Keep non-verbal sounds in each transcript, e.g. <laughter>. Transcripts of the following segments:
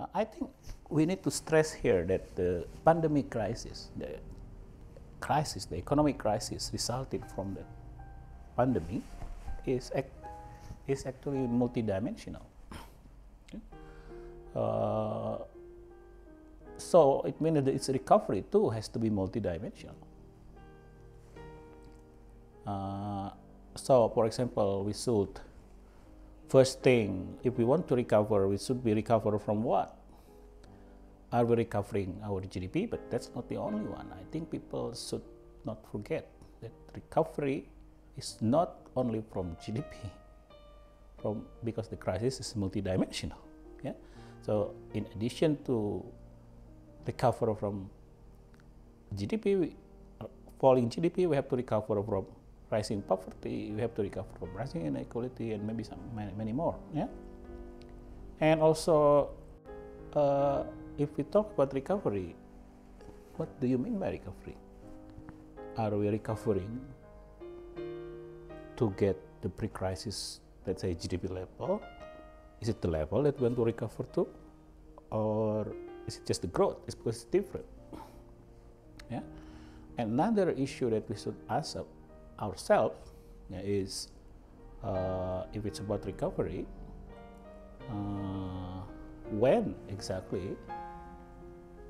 Uh, I think we need to stress here that the pandemic crisis, the crisis, the economic crisis resulted from the pandemic is, act, is actually multidimensional. Uh, so it means that its recovery too has to be multidimensional. Uh, so, for example, we should first thing if we want to recover, we should be recover from what? Are we recovering our GDP? But that's not the only one. I think people should not forget that recovery is not only from GDP, from because the crisis is multidimensional. Yeah. So in addition to recover from GDP, falling GDP, we have to recover from rising poverty, we have to recover from rising inequality, and maybe some many, many more. Yeah. And also, uh, if we talk about recovery, what do you mean by recovery? Are we recovering to get the pre-crisis, let's say GDP level? Is it the level that we want to recover to, or is it just the growth? It's because it's different. Yeah. Another issue that we should ask ourselves is uh, if it's about recovery, uh, when exactly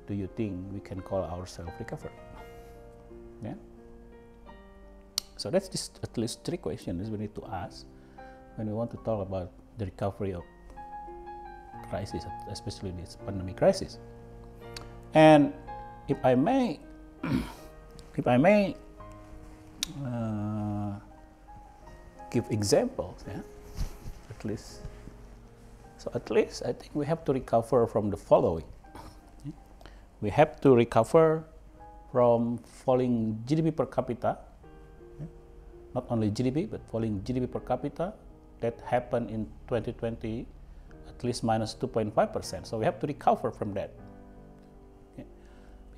do you think we can call ourselves recovered? Yeah. So that's just at least three questions we need to ask when we want to talk about the recovery of crisis, especially this pandemic crisis. And if I may, <clears throat> if I may uh, give examples, yeah, at least. So at least I think we have to recover from the following. We have to recover from falling GDP per capita, not only GDP, but falling GDP per capita that happened in 2020 at least minus 2.5%. So we have to recover from that.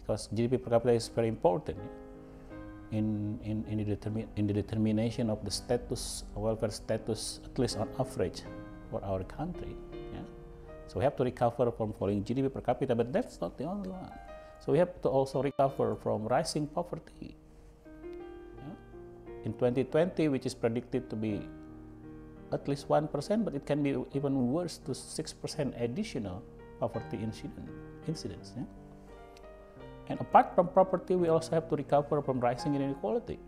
Because GDP per capita is very important yeah? In, in, in, the determi in the determination of the status, welfare status, at least on average for our country. Yeah? So we have to recover from falling GDP per capita, but that's not the only one. So we have to also recover from rising poverty. Yeah? In 2020, which is predicted to be at least 1%, but it can be even worse to 6% additional poverty incident, incidents. Yeah? And apart from poverty, we also have to recover from rising inequality.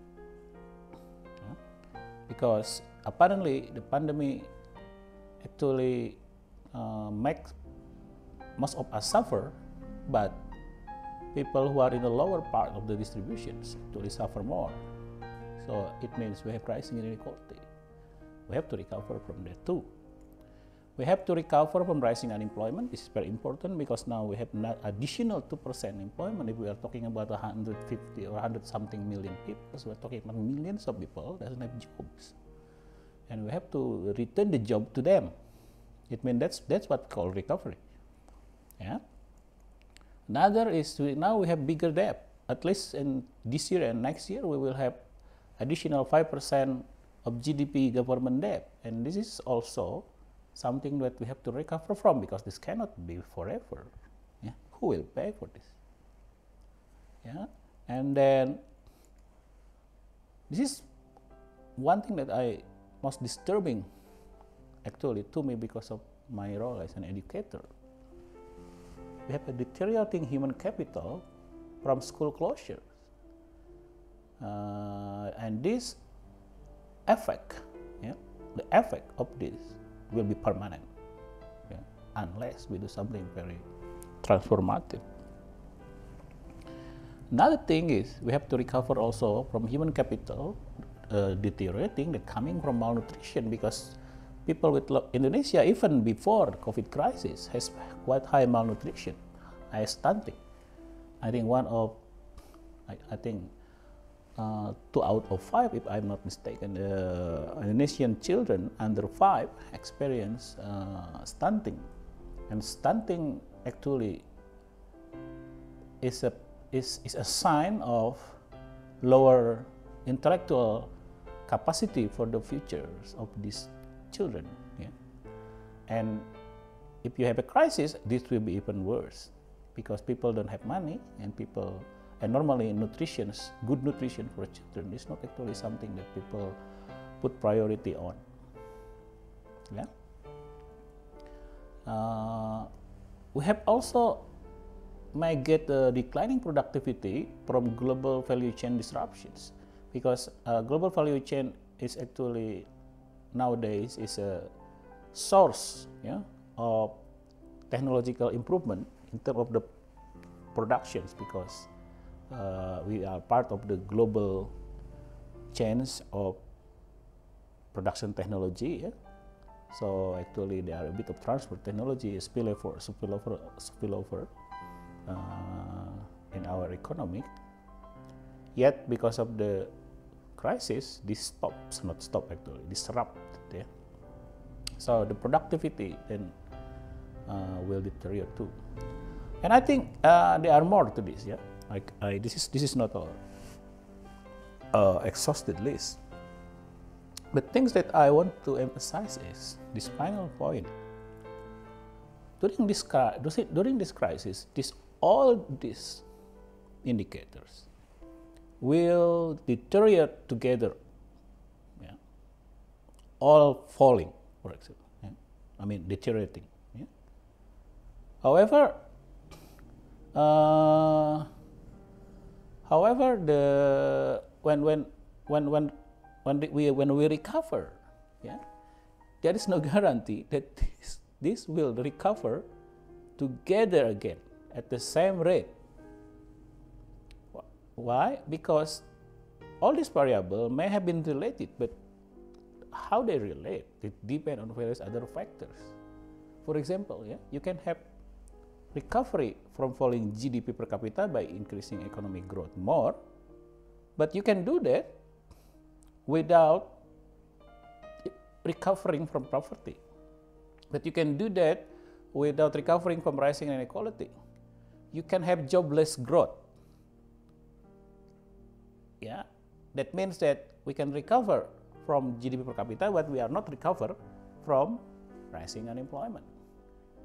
Because apparently the pandemic actually uh, makes most of us suffer, but people who are in the lower part of the distributions actually suffer more. So it means we have rising inequality we have to recover from that too. We have to recover from rising unemployment. This is very important because now we have additional 2% employment. If we are talking about 150 or 100 something million people, so we're talking about millions of people that doesn't have jobs. And we have to return the job to them. It means that's, that's what we call recovery. Yeah. Another is we, now we have bigger debt. At least in this year and next year, we will have additional 5% of GDP government debt. And this is also something that we have to recover from because this cannot be forever. Yeah? Who will pay for this? Yeah? And then this is one thing that I most disturbing actually to me because of my role as an educator. We have a deteriorating human capital from school closures. Uh, and this effect, yeah, the effect of this will be permanent, yeah, unless we do something very transformative. Another thing is we have to recover also from human capital uh, deteriorating, the coming from malnutrition because people with Indonesia even before COVID crisis has quite high malnutrition, high stunting. I think one of, I, I think uh, two out of five, if I'm not mistaken, uh, Indonesian children under five experience uh, stunting, and stunting actually is a is, is a sign of lower intellectual capacity for the futures of these children. Yeah? And if you have a crisis, this will be even worse because people don't have money and people and normally nutrition, good nutrition for children is not actually something that people put priority on. Yeah. Uh, we have also may get a declining productivity from global value chain disruptions because uh, global value chain is actually nowadays is a source yeah, of technological improvement in terms of the productions because uh, we are part of the global chains of production technology. Yeah? So actually there are a bit of transfer technology spillover, spillover, spillover uh, in our economy. Yet because of the crisis, this stops, not stop actually, disrupt. Yeah? So the productivity then uh, will deteriorate too. And I think uh, there are more to this. Yeah, like I, this is this is not a uh, exhausted list. But things that I want to emphasize is this final point. During this during this crisis, this all these indicators will deteriorate together. Yeah. All falling, for example. Yeah. I mean deteriorating. Yeah. However, uh, however, the when when when when when we when we recover, yeah, there is no <laughs> guarantee that this, this will recover together again at the same rate. Why? Because all these variables may have been related, but how they relate, it depend on various other factors. For example, yeah, you can have recovery from falling GDP per capita by increasing economic growth more, but you can do that without recovering from poverty. But you can do that without recovering from rising inequality. You can have jobless growth. Yeah, that means that we can recover from GDP per capita, but we are not recover from rising unemployment.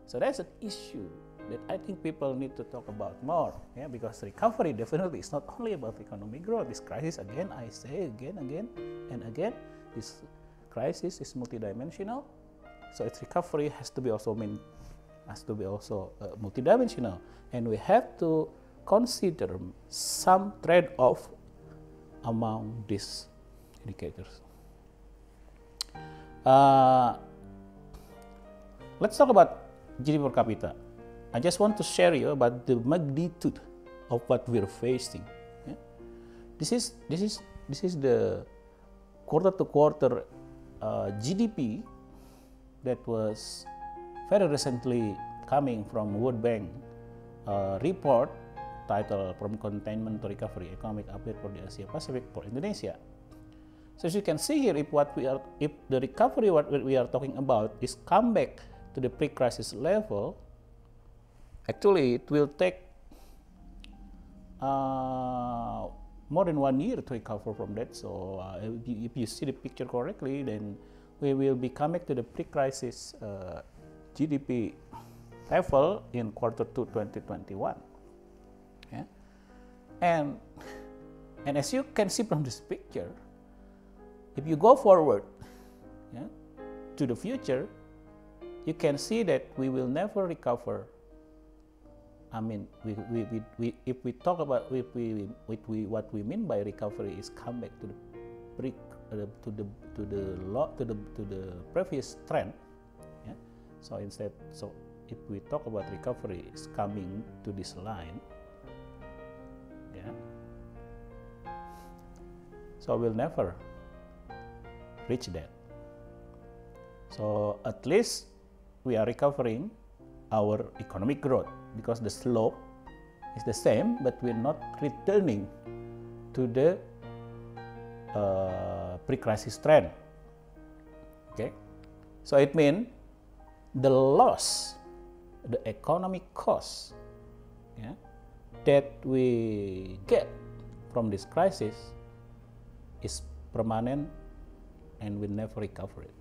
So that's an issue that I think people need to talk about more, yeah, because recovery definitely is not only about economic growth. This crisis, again, I say again, again, and again, this crisis is multidimensional. So its recovery has to be also mean, has to be also uh, multidimensional, and we have to consider some trade-off among these indicators. Uh, let's talk about GDP per capita. I just want to share you about the magnitude of what we're facing. Yeah? This is this is this is the quarter to quarter uh, GDP that was very recently coming from World Bank uh, report titled From Containment to Recovery Economic Update for the Asia Pacific for Indonesia. So as you can see here, if what we are, if the recovery what we are talking about is come back to the pre-crisis level, Actually, it will take uh, more than one year to recover from that. So uh, if, you, if, you, see the picture correctly, then we will be coming to the pre-crisis uh, GDP level in quarter two 2021. Yeah? And, and as you can see from this picture, if you go forward yeah, to the future, you can see that we will never recover I mean, we, we, we, we, if we talk about if we, if we, what we mean by recovery is come back to the uh, to the to the law to the to the previous trend. Yeah? So instead, so if we talk about recovery, is coming to this line. Yeah. So we'll never reach that. So at least we are recovering our economic growth because the slope is the same, but we're not returning to the uh, pre-crisis trend. Okay, so it means the loss, the economic cost, yeah, that we get from this crisis is permanent and will never recover it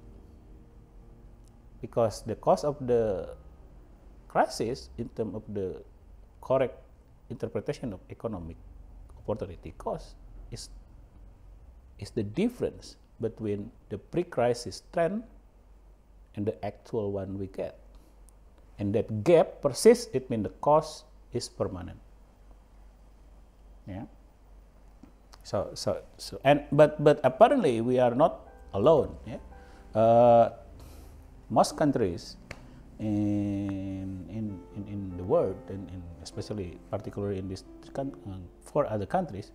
because the cost of the crisis in terms of the correct interpretation of economic opportunity cost is is the difference between the pre-crisis trend and the actual one we get. And that gap persists, it means the cost is permanent. Yeah. So, so, so, and but but apparently we are not alone. Yeah. Uh, most countries in in in, in the world, and, especially particularly in this uh, four other countries,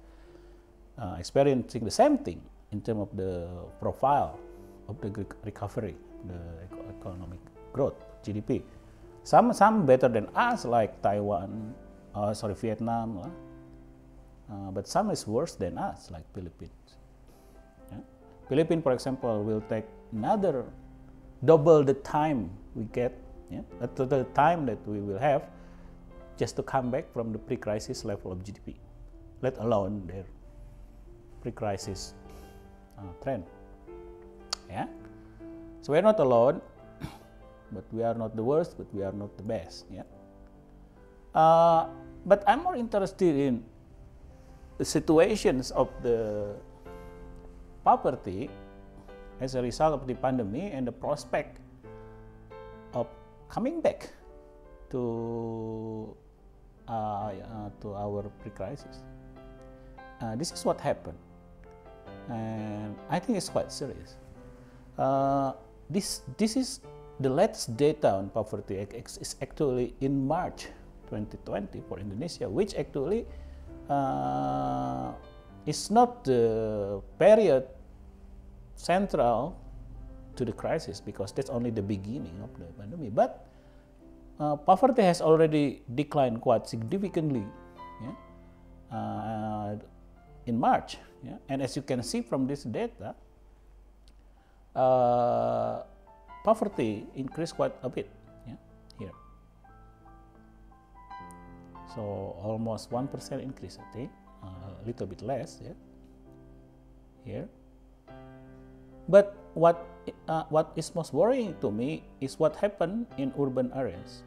uh, experiencing the same thing in terms of the profile of the recovery, the economic growth, GDP. Some some better than us, like Taiwan, uh, sorry Vietnam, uh, uh, but some is worse than us, like Philippines. Philippines, for example, will take another double the time we get, yeah? the time that we will have, just to come back from the pre-crisis level of GDP, let alone their pre-crisis uh, trend. Yeah, so we're not alone, <coughs> but we are not the worst, but we are not the best. Yeah, uh, but I'm more interested in the situations of the poverty as a result of the pandemic and the prospect coming back to uh, uh, to our pre-crisis. Uh, this is what happened and I think it's quite serious. Uh, this this is the latest data on poverty is actually in March 2020 for Indonesia, which actually uh, is not the period central to the crisis because that's only the beginning of the pandemic. But uh, poverty has already declined quite significantly yeah? uh, in March yeah? And as you can see from this data, uh, poverty increased quite a bit yeah? here. So almost 1% increase, I think, uh, a little bit less yeah? here. But what, uh, what is most worrying to me is what happened in urban areas.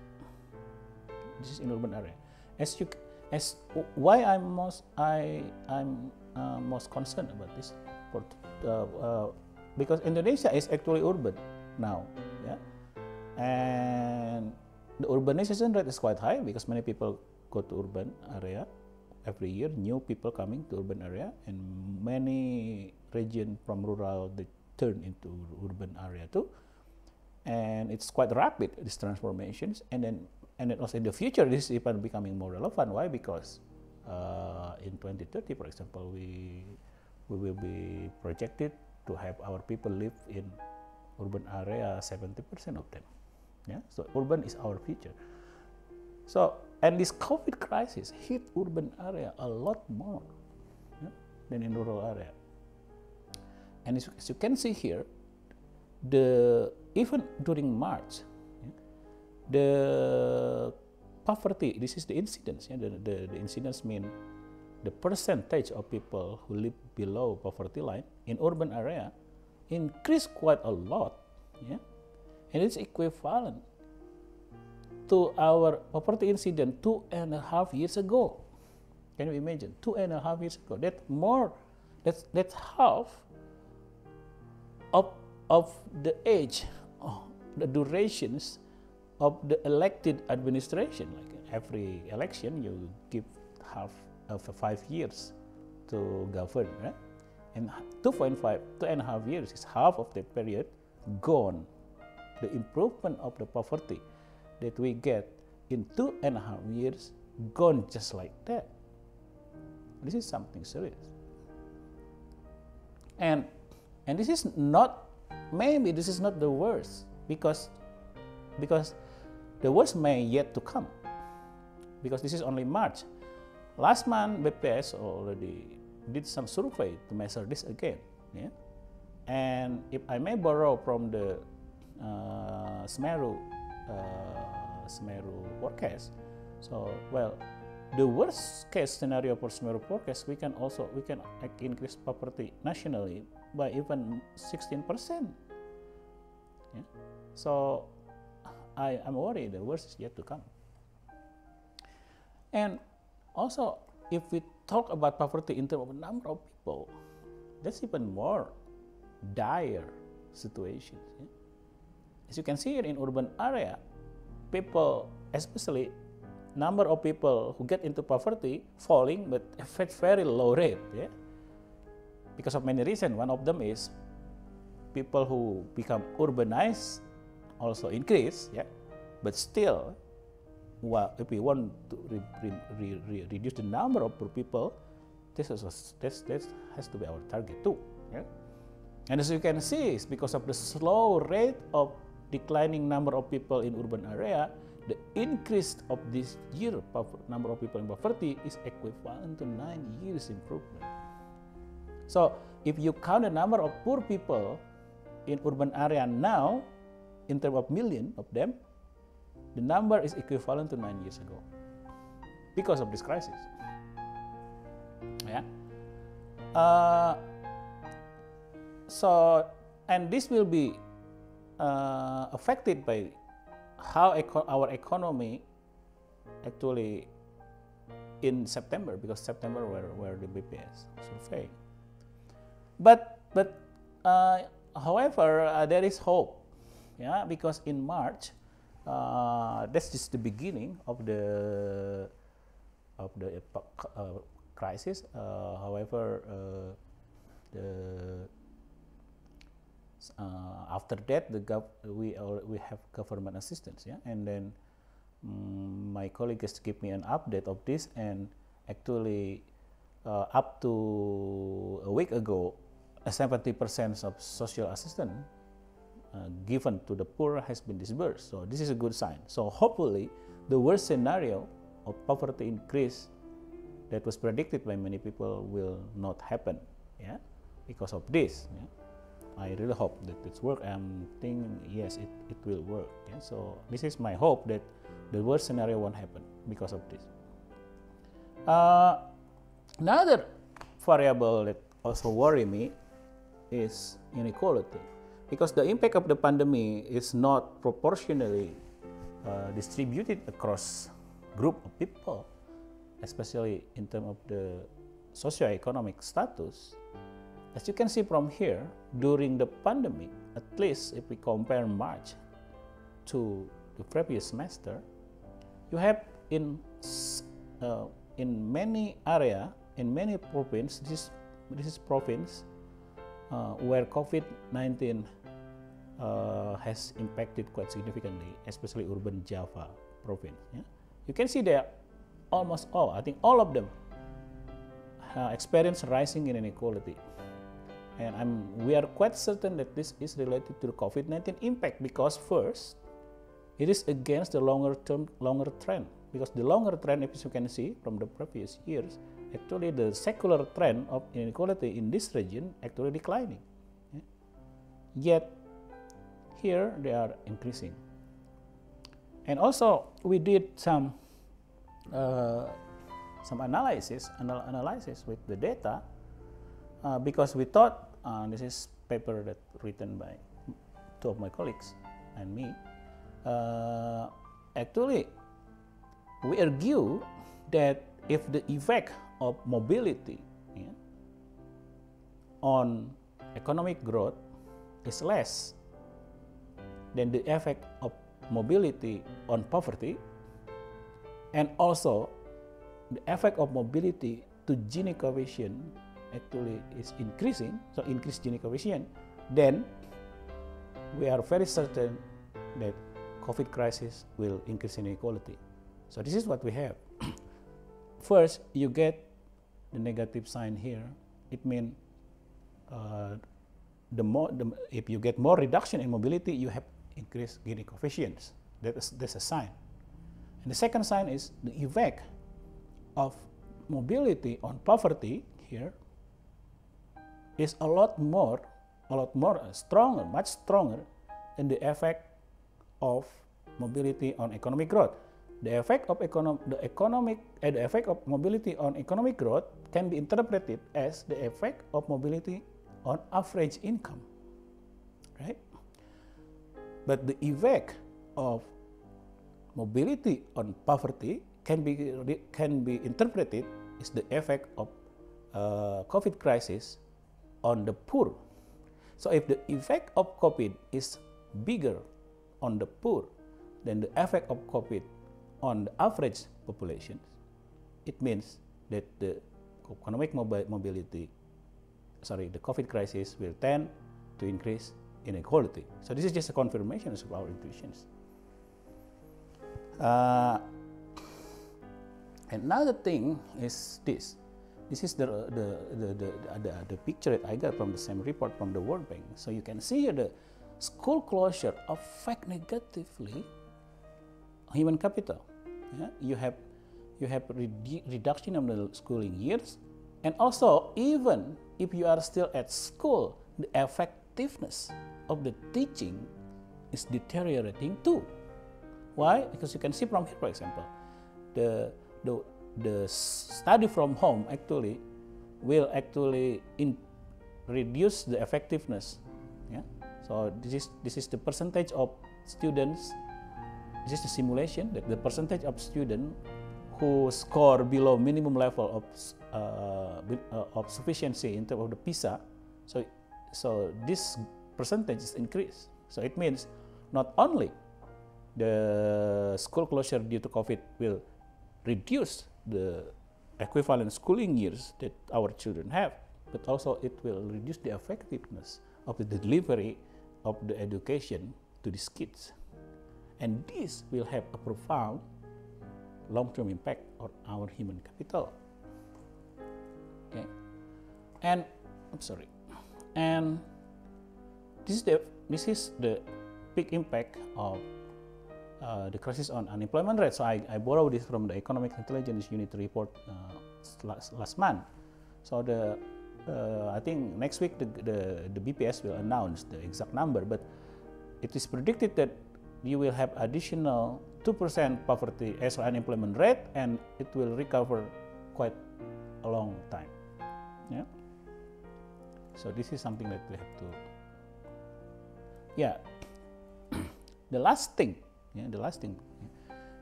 This is in urban area. As you, as why I'm most I I'm uh, most concerned about this for, uh, uh, because Indonesia is actually urban now, yeah, and the urbanization rate is quite high because many people go to urban area every year. New people coming to urban area, and many region from rural they turn into urban area too, and it's quite rapid these transformations, and then and then also in the future this is even becoming more relevant. Why? Because uh, in 2030, for example, we we will be projected to have our people live in urban area 70% of them. Yeah, so urban is our future. So and this COVID crisis hit urban area a lot more yeah, than in rural area. And as, you can see here, the even during March, yeah, the poverty, this is the incidence. Yeah? The, the, the incidence mean the percentage of people who live below poverty line in urban area increased quite a lot. Yeah? And it's equivalent to our poverty incident two and a half years ago. Can you imagine? Two and a half years ago. That's more, that's, that's half of, of the age, oh, the durations of the elected administration. Like every election, you give half of five years to govern, right? And 2.5, two and a half years is half of that period gone. The improvement of the poverty that we get in two and a half years gone just like that. This is something serious. And and this is not maybe this is not the worst because because the worst may yet to come because this is only March. Last month, BPS already did some survey to measure this again. Yeah? And if I may borrow from the uh, SMERU, uh, SMERU forecast, so well, the worst case scenario for SMERU forecast, we can also we can increase poverty nationally by even 16 percent. Yeah? So I, I'm worried the worst is yet to come. And also, if we talk about poverty in terms of number of people, that's even more dire situation. Yeah? As you can see here in urban area, people, especially number of people who get into poverty falling, but at very low rate. Yeah? Because of many reasons. One of them is people who become urbanized also increase. Yeah? But still, well, if we want to re re re reduce the number of poor people, this, is a, this, this has to be our target too. Yeah? And as you can see, it's because of the slow rate of declining number of people in urban area, the increase of this year number of people in poverty is equivalent to nine years improvement. So if you count the number of poor people in urban area now, in terms of million of them, the number is equivalent to nine years ago because of this crisis. Yeah. Uh, so, and this will be uh, affected by how eco our economy actually in September because September were, were the BPS survey. But but uh, however uh, there is hope, yeah, because in March uh, that's just the beginning of the of the uh, crisis. Uh, however, uh, the after that the gov we we have government assistance yeah and then um, my colleague give me an update of this and actually up to a week ago 70% of social assistance uh, given to the poor has been disbursed so this is a good sign so hopefully the worst scenario of poverty increase that was predicted by many people will not happen yeah because of this yeah? I really hope that it's work. I'm thinking yes, it, it will work. Yeah? So this is my hope that the worst scenario won't happen because of this. Uh, another variable that also worry me is inequality. Because the impact of the pandemic is not proportionally uh, distributed across group of people, especially in terms of the socio-economic status. As you can see from here, during the pandemic, at least if we compare March to the previous semester, you have in uh, in many area, in many province, this this is province uh, where COVID-19 uh, has impacted quite significantly, especially urban Java province. Yeah? You can see there almost all, I think all of them uh, experience rising in inequality. And I'm, we are quite certain that this is related to the COVID-19 impact because first, it is against the longer term, longer trend. Because the longer trend, as you can see from the previous years, actually the secular trend of inequality in this region actually declining. Yet, here they are increasing. And also, we did some uh, some analysis, anal analysis with the data uh, because we thought uh, this is paper that written by two of my colleagues and me. Uh, actually, we argue that if the effect of mobility yeah, on economic growth is less than the effect of mobility on poverty, and also the effect of mobility to Gini coefficient actually is increasing, so increase Gini coefficient, then we are very certain that COVID crisis will increase inequality. So this is what we have. <clears throat> First, you get the negative sign here. It means uh, the more, the, if you get more reduction in mobility, you have increased Gini coefficients. That is, that's a sign. And the second sign is the effect of mobility on poverty here is a lot more, a lot more uh, stronger, much stronger than the effect of mobility on economic growth. The effect of the economic, uh, the effect of mobility on economic growth can be interpreted as the effect of mobility on average income, right? But the effect of mobility on poverty can be can be interpreted as the effect of uh, COVID crisis on the poor. So if the effect of COVID is bigger on the poor than the effect of COVID on the average population, it means that the economic mobility, sorry, the COVID crisis will tend to increase inequality. So this is just a confirmation of our intuitions. Uh, another thing is this. This is the, the, the, the, the, picture that I got from the same report from the World Bank. So you can see the school closure affect negatively human capital. Yeah? You have you have redu reduction of the schooling years, and also even if you are still at school, the effectiveness of the teaching is deteriorating too. Why? Because you can see from here, for example, the the the study from home actually will actually in reduce the effectiveness. Yeah. So this is this is the percentage of students. Is the simulation that the percentage of student who score below minimum level of uh, uh, of sufficiency in terms of the PISA. So so this percentage is increased. So it means not only the school closure due to COVID will reduce the equivalent schooling years that our children have, but also it will reduce the effectiveness of the delivery of the education to these kids. And this will have a profound long-term impact on our human capital. Okay, and I'm sorry, and this is the this is the big impact of uh, the crisis on unemployment rate. So I, I borrow this from the Economic Intelligence Unit report uh, last, last month. So the uh, I think next week the, the, the BPS will announce the exact number, but it is predicted that you will have additional 2% poverty as unemployment rate and it will recover quite a long time. Yeah. So this is something that we have to yeah. <coughs> the last thing yeah, the last thing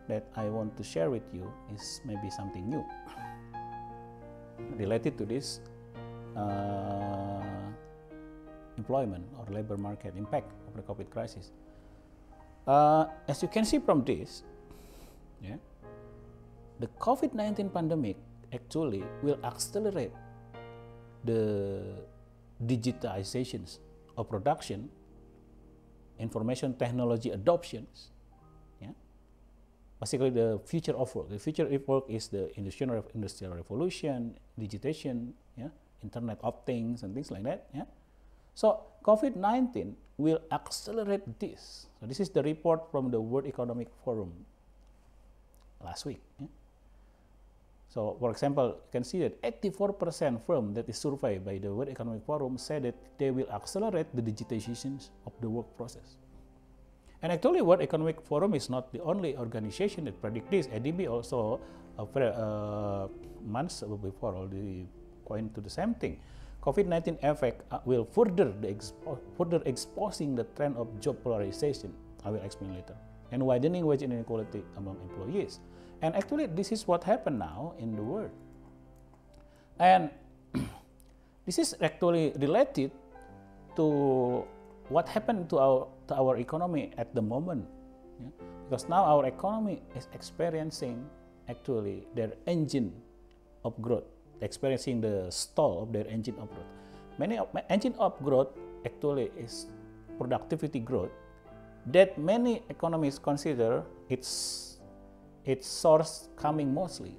that I want to share with you is maybe something new <coughs> related to this uh, employment or labor market impact of the COVID crisis. Uh, as you can see from this, yeah, the COVID-19 pandemic actually will accelerate the digitizations of production, information technology adoptions, basically the future of work. The future of work is the industrial industrial revolution, digitization, yeah, Internet of Things, and things like that. Yeah. So COVID-19 will accelerate this. So this is the report from the World Economic Forum last week. So, for example, you can see that 84% firm that is surveyed by the World Economic Forum said that they will accelerate the digitizations of the work process. And actually, World Economic Forum is not the only organization that predict this. ADB also, uh, uh, months before, already point to the same thing. COVID-19 effect uh, will further the expo further exposing the trend of job polarization. I will explain later. And widening wage inequality among employees. And actually, this is what happened now in the world. And <clears throat> this is actually related to what happened to our to our economy at the moment yeah? because now our economy is experiencing actually their engine of growth experiencing the stall of their engine of growth many of, engine of growth actually is productivity growth that many economists consider its its source coming mostly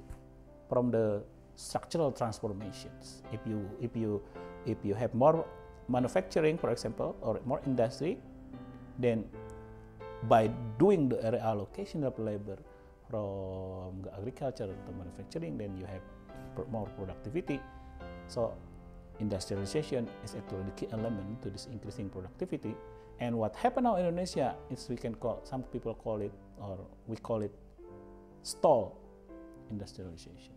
from the structural transformations. If you if you if you have more manufacturing, for example, or more industry, then by doing the reallocation of labor from agriculture to manufacturing, then you have more productivity. So industrialization is actually the key element to this increasing productivity. And what happened now in Indonesia is we can call, some people call it, or we call it stall industrialization.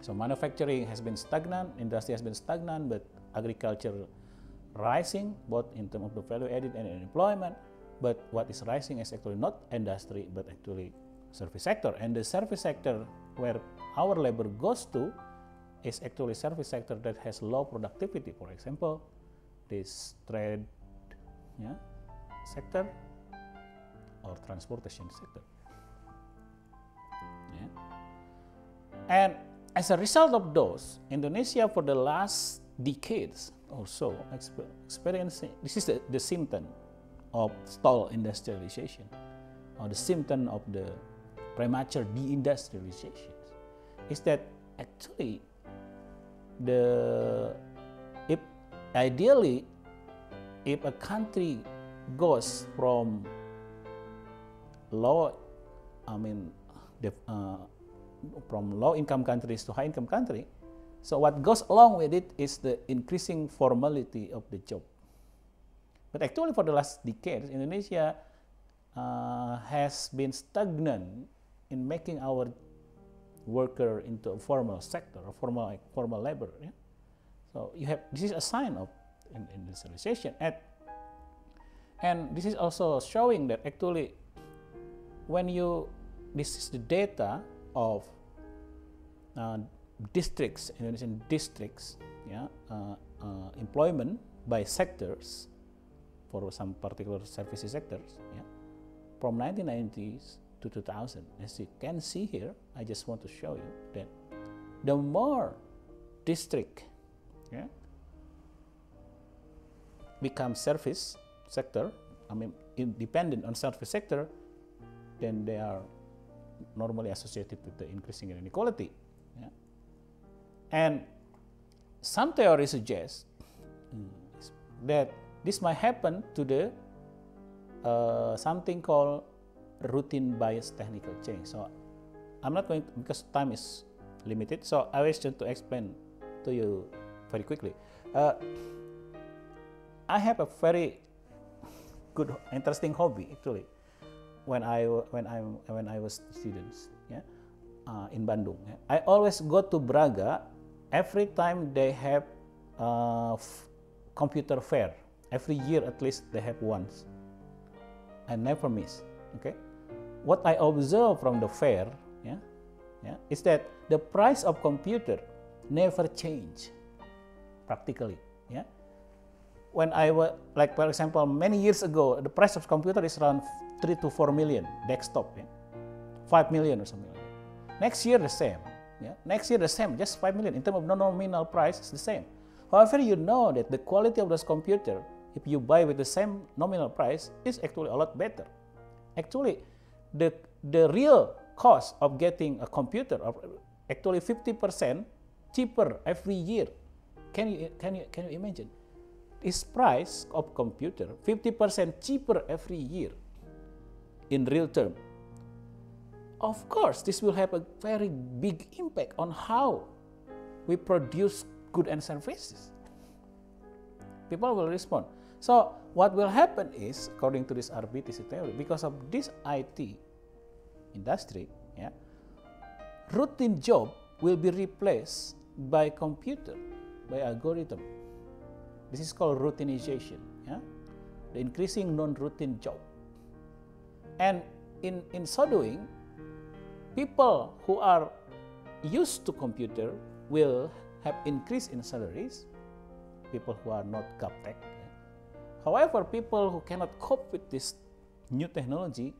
So manufacturing has been stagnant, industry has been stagnant, but agriculture rising both in terms of the value added and employment. But what is rising is actually not industry, but actually service sector. And the service sector where our labor goes to is actually service sector that has low productivity. For example, this trade yeah, sector or transportation sector. Yeah. And as a result of those, Indonesia for the last decades also experiencing this is the, the symptom of stall industrialization or the symptom of the premature deindustrialization is that actually the if ideally if a country goes from low I mean the, uh, from low income countries to high income country so what goes along with it is the increasing formality of the job. But actually for the last decades Indonesia uh, has been stagnant in making our worker into a formal sector a formal formal labor. Yeah? So you have this is a sign of industrialization, and and this is also showing that actually when you this is the data of uh, districts Indonesian districts, yeah, uh, uh, employment by sectors for some particular services sectors, yeah, from 1990s to 2000. As you can see here, I just want to show you that the more district yeah, become service sector, I mean independent on service sector, then they are normally associated with the increasing inequality. Yeah. And some theories suggest that this might happen to the uh, something called routine bias technical change. So I'm not going to, because time is limited. So I wish to explain to you very quickly. Uh, I have a very good, interesting hobby actually. When I when I when I was students, yeah, uh, in Bandung, yeah. I always go to Braga every time they have uh, computer fair. Every year at least they have once. I never miss. Okay, what I observe from the fair yeah, yeah, is that the price of computer never change practically. Yeah. When I was, like for example, many years ago, the price of computer is around 3 to 4 million desktop, yeah? 5 million or something. Next year, the same. Yeah? Next year, the same, just 5 million. In terms of nominal price, it's the same. However, you know that the quality of this computer, if you buy with the same nominal price, is actually a lot better. Actually, the, the real cost of getting a computer actually 50% cheaper every year. Can you, can you, can you imagine? This price of computer 50% cheaper every year in real term. Of course, this will have a very big impact on how we produce goods and services. People will respond. So what will happen is, according to this RBTC theory, because of this IT industry, yeah, routine job will be replaced by computer, by algorithm. This is called routinization, yeah, the increasing non-routine job. And in, in so doing, people who are used to computer will have increase in salaries, people who are not GovTech, However, people who cannot cope with this new technology,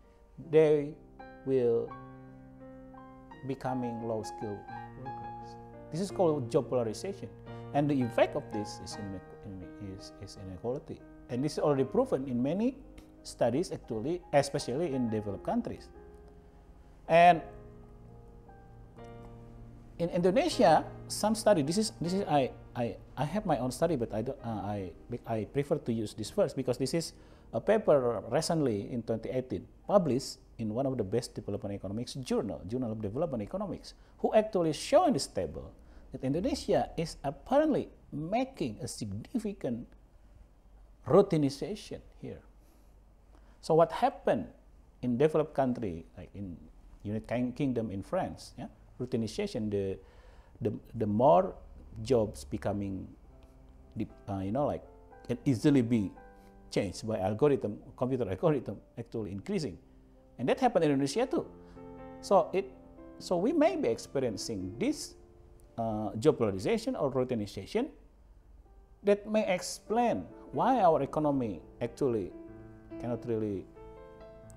they will becoming low skilled workers. This is called job polarization. And the effect of this is, is, is inequality. And this is already proven in many studies actually, especially in developed countries. And in Indonesia, some study, this is, this is I, I, I have my own study, but I, don't, uh, I, I prefer to use this first because this is a paper recently in 2018 published in one of the best development economics journal, Journal of Development Economics, who actually show in this table that Indonesia is apparently making a significant routinization here. So what happened in developed country, like in United Kingdom, in France, yeah, routinization, the, the, the more jobs becoming, uh, you know, like can easily be changed by algorithm, computer algorithm actually increasing. And that happened in Indonesia too. So it, so we may be experiencing this uh, job polarization or routinization that may explain why our economy actually cannot really,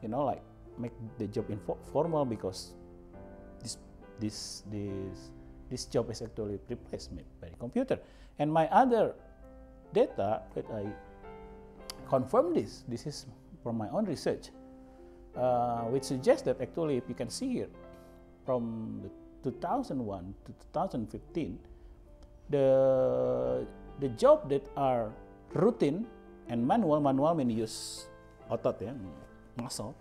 you know, like make the job informal because this this this this job is actually replaced by the computer. And my other data that I confirm this, this is from my own research, uh, which suggests that actually if you can see here, from the 2001 to 2015, the the job that are routine and manual, manual mean use otot ya, muscle,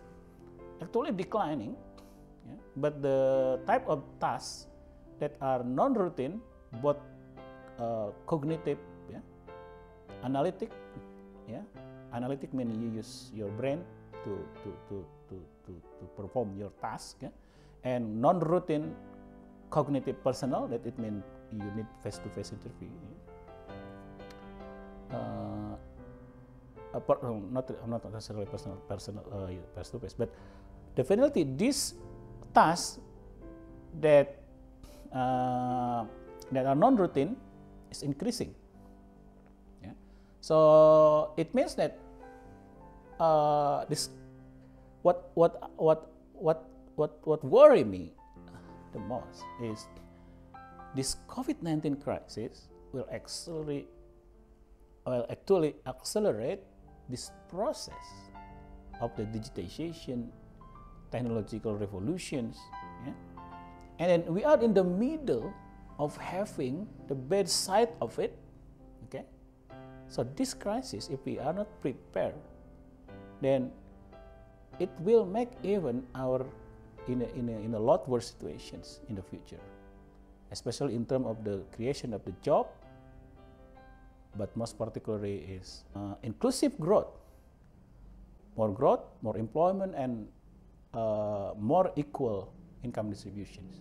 actually declining. Yeah? But the type of tasks that are non-routine, both uh, cognitive, yeah, analytic, yeah, analytic mean you use your brain to to to to to, to perform your task, yeah? and non-routine cognitive personal that it means you need face-to-face interview. Yeah? Uh, apart, not not necessarily personal personal uh, face to face, but definitely this task that uh, that are non-routine is increasing. Yeah? So it means that uh, this what what what what what what worry me the most is this COVID-19 crisis will accelerate will actually accelerate this process of the digitization, technological revolutions. And then we are in the middle of having the bad side of it. Okay? So this crisis, if we are not prepared, then it will make even our in a, in a, in a lot worse situations in the future, especially in terms of the creation of the job but most particularly is uh, inclusive growth. More growth, more employment, and uh, more equal income distributions.